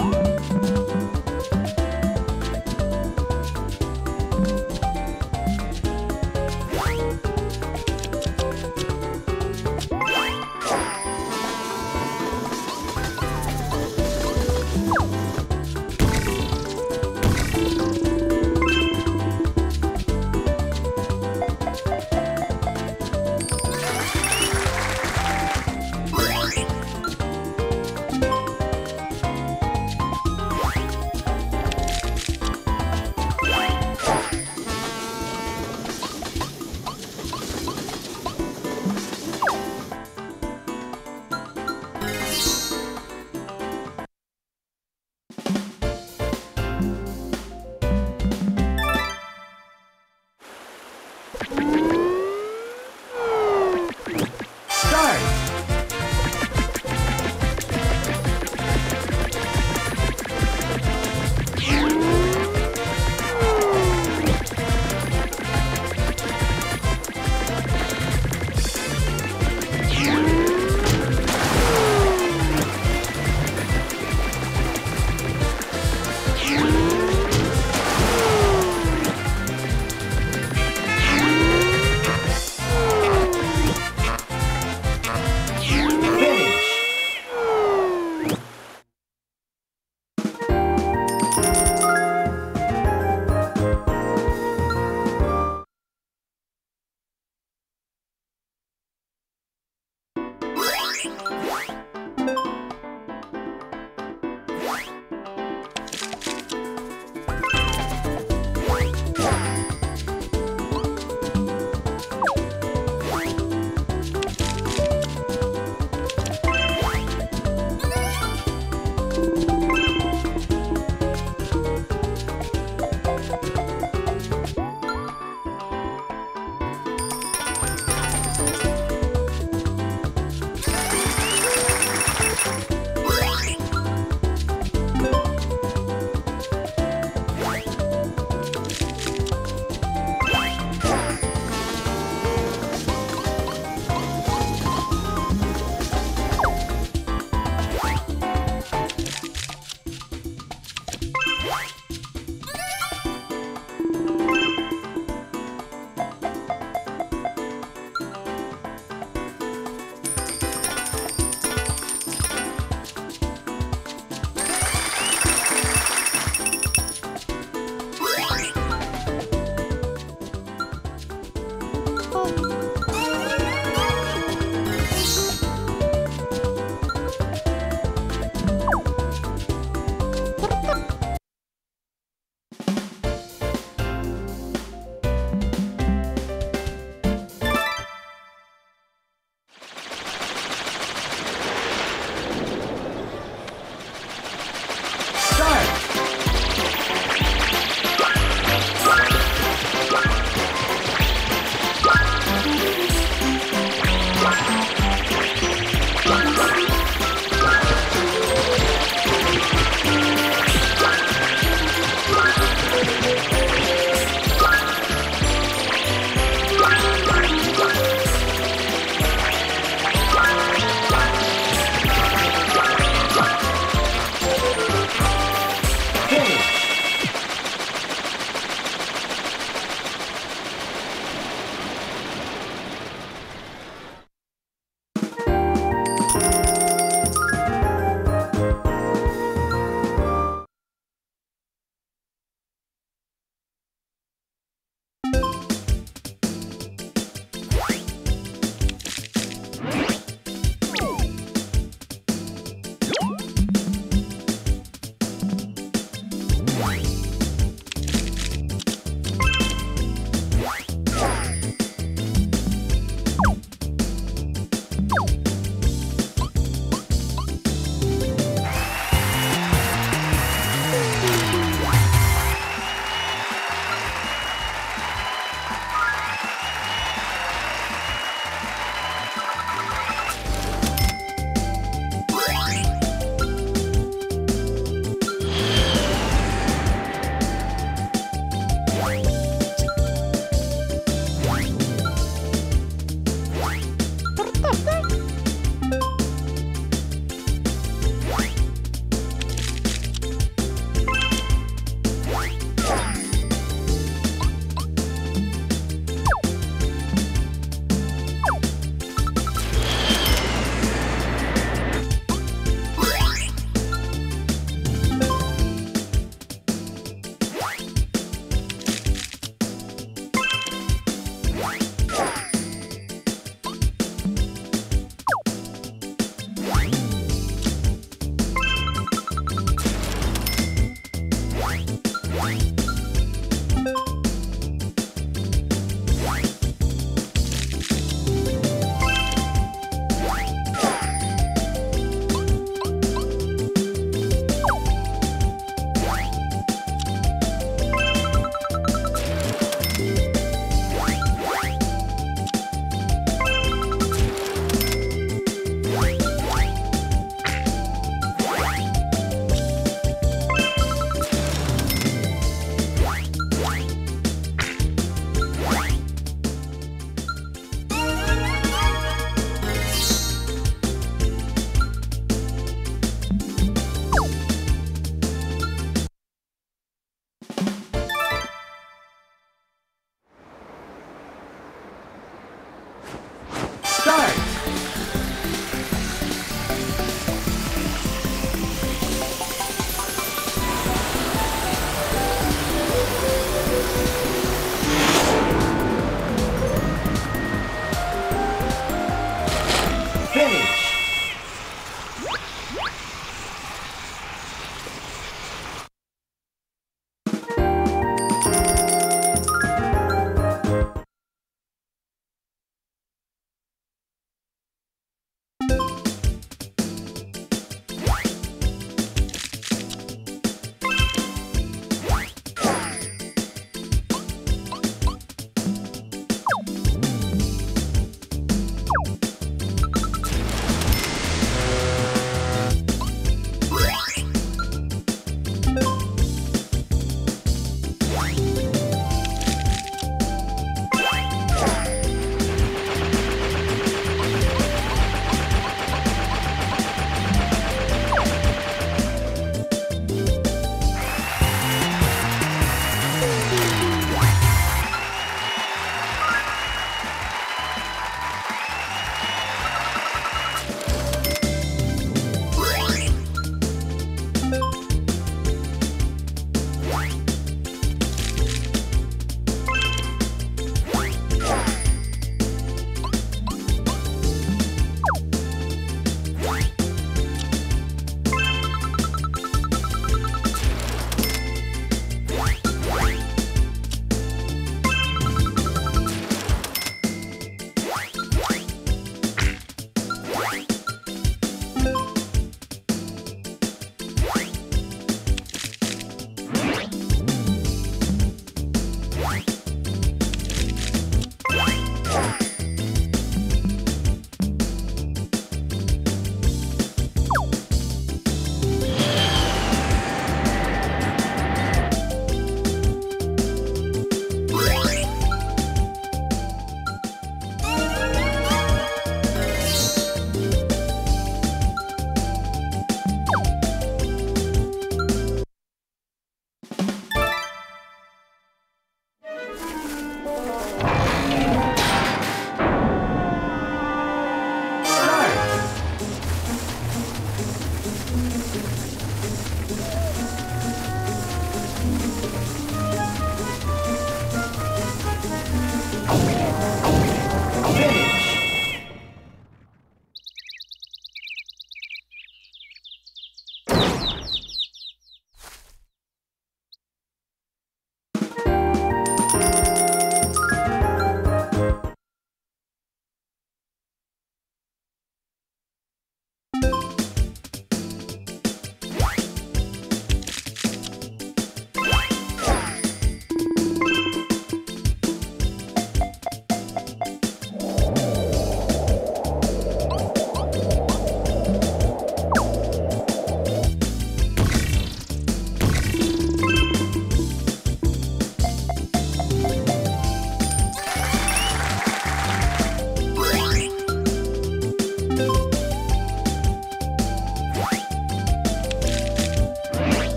うん。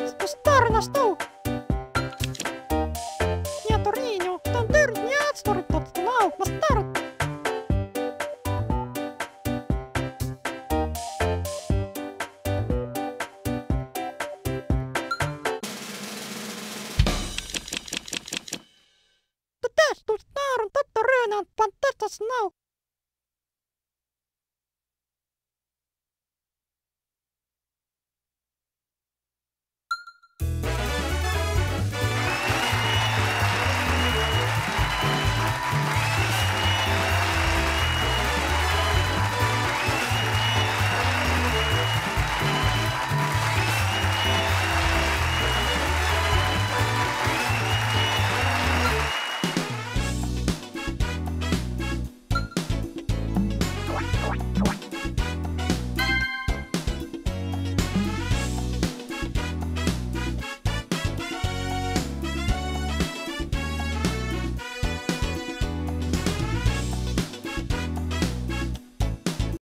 Nestu var nāc, tas